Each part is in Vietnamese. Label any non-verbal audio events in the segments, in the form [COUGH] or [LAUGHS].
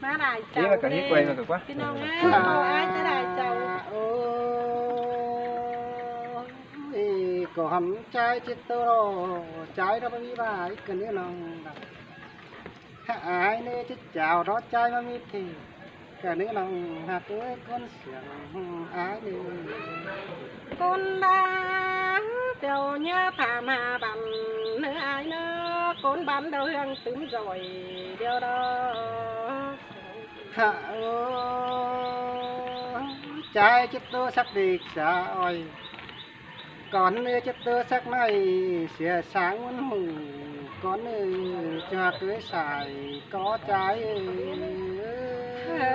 má đài chầu Ý là cả hiếp quay mà cực quá. Cái nông á mà ai tới đài à, chầu. thì cổ hầm trái chết tơ đồ trái đó mới bà ấy cần nữa lòng ai nê chết chào đó trái mới thì cái nữa là hạt với con xiềng á đi. Con đã đều nhớ thả mà bàn nữa ai nữa con bán đầu hương tím rồi đeo đó. Thả trái chết tôi sắp đi xa ơi con chết tôi sắp này sẽ sáng muốn hùng con cho tôi xài có trái còn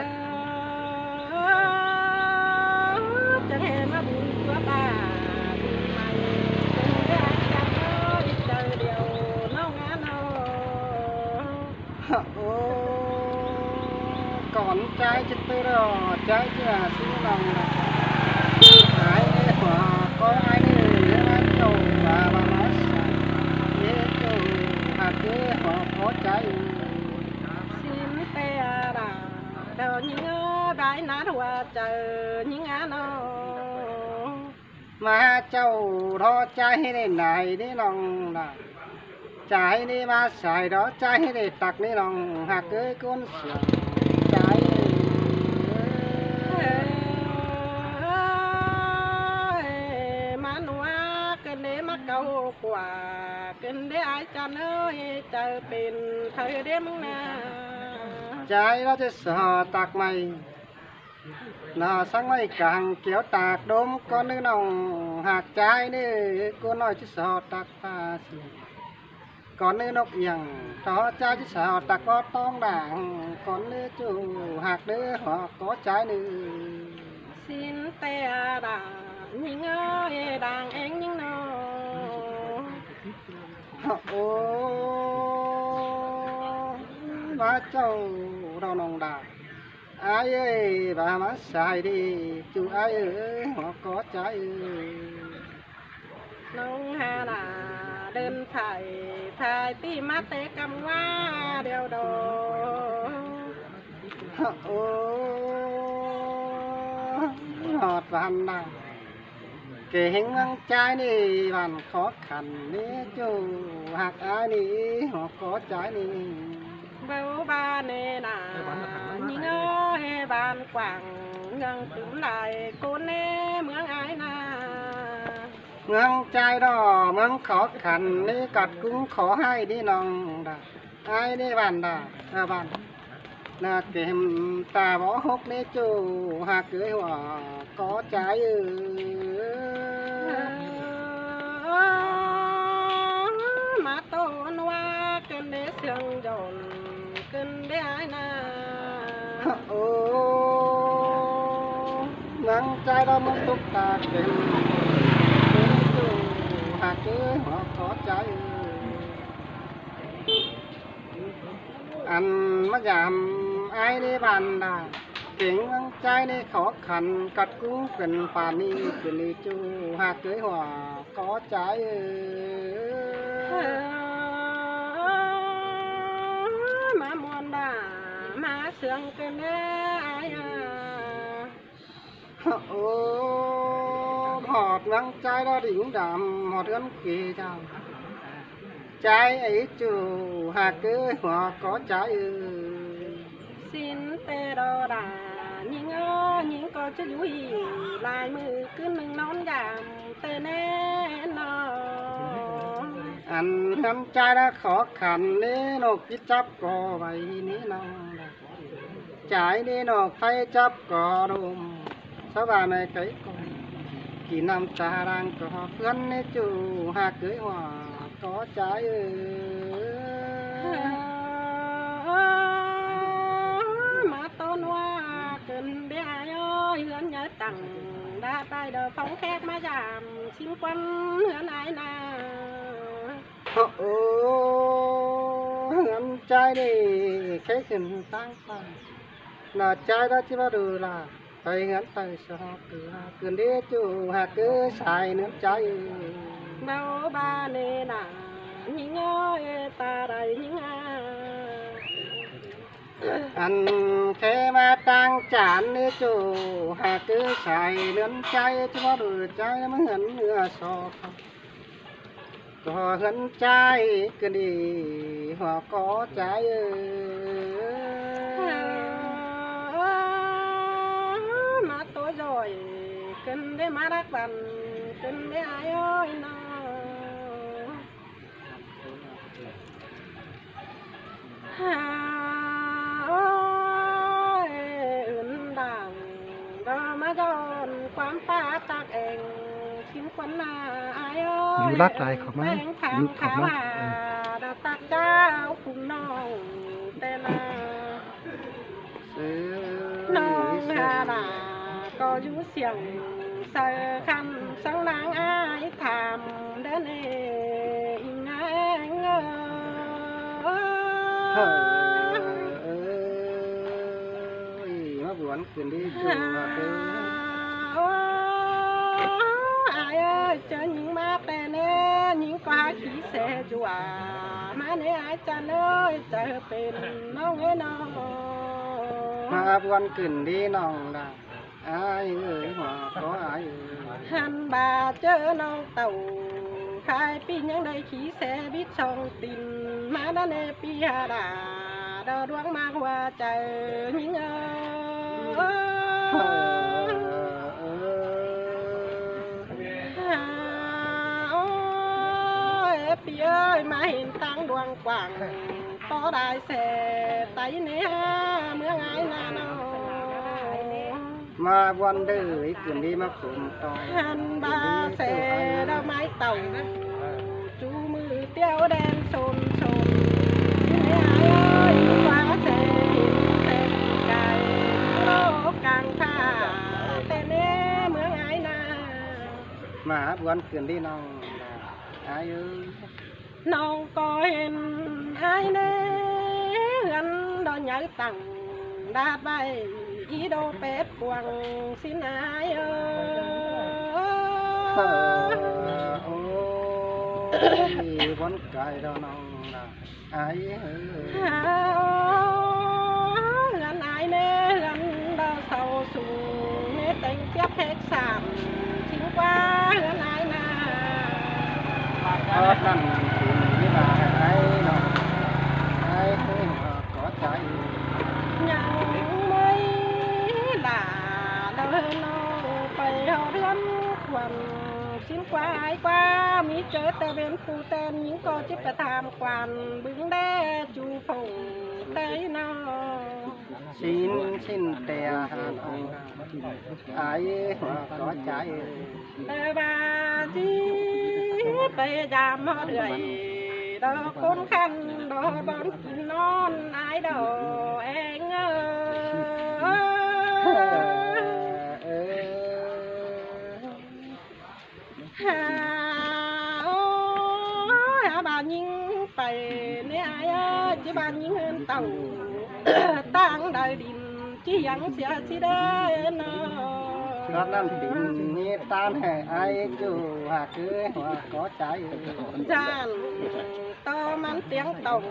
trái chết tôi đó trái chưa xuống lòng ai nè mà có ai nè nó trâu và bà nó xài dễ trâu hạt cứ họ có trái xin tê đà đầu những đại nát hoa chờ những án nó mà châu đó trái này này đi lòng là trái đi mà xài đó trái này tặc đi lòng hạt cưới con sửa trái mà nó cần để mắt cầu quả cần để ai chăn ơi chờ bên thời đêm nè trái đó chứ sờ tặc mày là sáng mày càng kéo tạc đốm con nữ lòng hạt trái đi cô nói chứ sờ tặc ta xì con nữ nốc yên đó trái chứ sờ tặc có tông đảng con nữ chủ hạt nữ họ có trái nữ. Xin tê đà những ơi đàn em những nó ô bà châu đâu nồng đà ai ơi bà má xài đi chú ai ơi họ có trái ơi nông ha là đơn thải thải tí mát té cầm quá đeo đồ. Ô ngọt và hầm nào kể hình ăn trái này bạn khó khăn nè chú. Hạt ai nè họ có trái nè bao ba nè nà nhìn ơ hê bàn quảng ngang tứ lại cô nê mướn ai nà ngang trai đó mướn khó khăn đi cật cũng khó hay đi nòng đà. Ai đi bàn đà? À bàn. Là kèm tà bỏ hốc đi chú hà cưới hòa có trái ừ. mà tôi noa cơn đế sương đồn de aina o ngang trai đó mong tục ta kèm hạt chứ họ có trái. Ăn mất giảm ai đi bàn đà tiếng nắng trai đi khó khăn. Cắt cú cần phản đi chuyện đi chú hạt cưới họ có trái. Mà bà má sướng cái nè ai à. Ô văng trái đó đỉnh cũng đảm họt gắn kỳ chào. Trái ấy chủ hà cứ họ có trái ừ xin tê đô đà những ơ những có chứ lũ gì lại mư cứ nâng nón giảm tê nè nó hành em trai đã khó khăn, nế nó kít chấp cò vậy, nế nó trái đi nó phải chấp cò đồ sao bà mày cấy cò kỳ năm ta đang có phấn nế chủ hà cưới hòa có trái ơi má tôn hoa cần bé ai ơi hướng nhớ tặng đa tay đờ phóng khét má giảm xin quân hướng ai nào ngắm trai đi cái chuyện sáng qua là trai đó chỉ bao giờ là tay ngắn tay sao cứ cứ đi chủ hà cứ xài nước trái. Đâu ba nè nà những ơi ta đây những anh thế mà tang chán nè chủ hà cứ xài nước trái chứ bao giờ trai mới ngắn nữa sao không? Có hấn trái cứ đi họ có trái mà tối rồi kinh để má đắc bằng kinh để ai ơi nó? Hà ơi ưn đằng đó má giòn, quán ta tạc eng xin quán là อยู่รัดไรเขาไหม แป้งทาง อยู่เขา ขาว ไหม หาดาตักเจ้าคุณน้องแต่ละ น้องฮาดาก็อยู่เสียงเสอคำสังนางอายถามเดินเองงแงเอ เฮ้ อย เอ้ยมาบวนขึ้นđi chủ mà cứ อายเอ้ยเจอหญิงมาแ cho những má bè nè những quá khí xe chùa. Má nè ai cha nơi chờ bên nó nghe nó. Mà quan cần đi nòng là ai người họ có ai hàn bà chớ nòng tàu khai pi những đây khí xe biết sông tin. Má đã nè pi hà đà đờ đoán mang qua trời những ơi. ยปีเอ้ยมาเห็นตังดวงกว่างต่อได้แสไตเนื้อเมื่อไงนาโน mà buồn đờiขึ้น đi mà cùng to หันบาเสดอกไม้เต่าจูมือเตี้ยวแดงโซนโซนที่ไหนเอ้ยฟ้าเสเต็มไก่โลกกลางท่าแต่เน่เมืองไอ้นา mà buồnขึ้น đi nòng là ai ơi น้องก็เห็นไอ้เน่หันดอนใหญ่ตัง ai ơi non coi hai nè gắn đó nhớ tặng đa bay ý đô bếp quăng xin ai ơi con cài đó non là ai ơi gắn ai nè gắn đó sầu xuống ớt lăn thì là cái nó cái có trái. Nhận mấy là đâu nó phải họ đón quần xin qua ai qua mỹ chớ tê bên khu tên những cô chích là tham quan bứng đe chu tây nó xin xin tè ai có trái ba chi tay đam gầy đó con khăn đó con non ai đâu em ơi bà nhìn tay nè ai chứ bà nhìn tàu tăng đời đình chỉ dẫn sẽ chỉ đây nó đó là tính nghe tan hè, ai chú hòa cứ hòa, có trái chan to mang tiếng tổng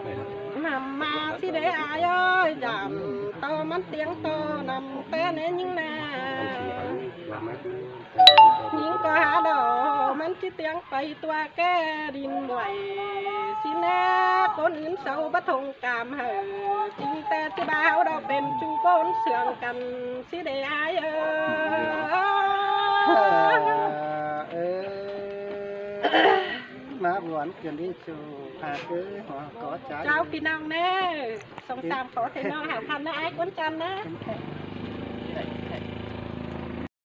nằm mà xí để ai ơi giảm to mắt tiếng to nằm té nế nhưng nè những có há đỏ mắt chứ tiếng bay toa ke đình đuổi xin nè con yến sâu bất thông cảm hở chính ta chứ báo đó bền chung con sườn cầm xí để ai ơi. [LAUGHS] หวานเกินที่ชูพาเก้หัวก็จ้า เจ้าพี่น้องเน่สงสามขอเถอะน้องหาพันนะไอ้ก้นจันนะ